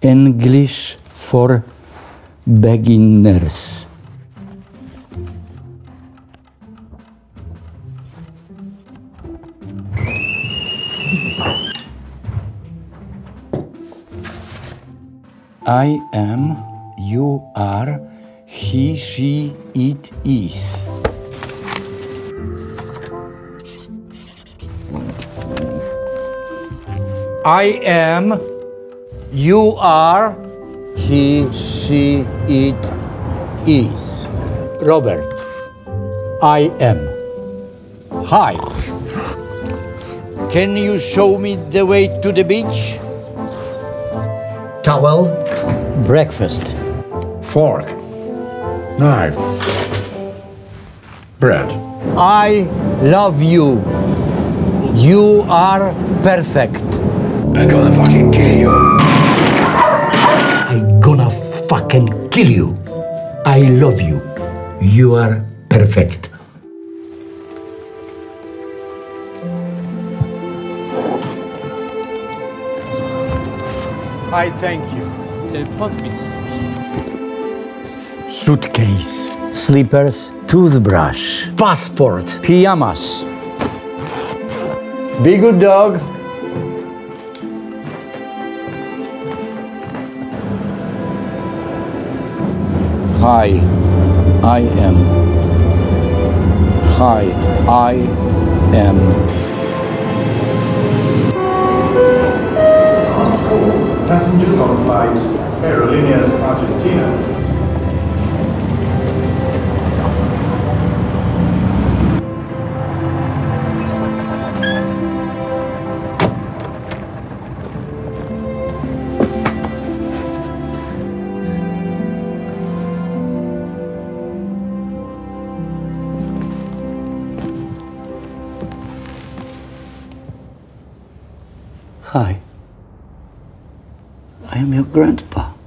English for beginners. I am, you are, he, she, it is. I am, you are, he, she, it is. Robert, I am. Hi. Can you show me the way to the beach? Towel, Breakfast. Fork. Knife. Bread. I love you. You are perfect. I'm gonna fucking kill you. I gonna fucking kill you. I love you. You are perfect. I thank you. Uh, Suitcase, slippers, toothbrush, passport, pajamas. Be good dog. Hi, I am. Hi, I am. Passengers on flight Aerolíneas Argentina. Hi. I am your grandpa.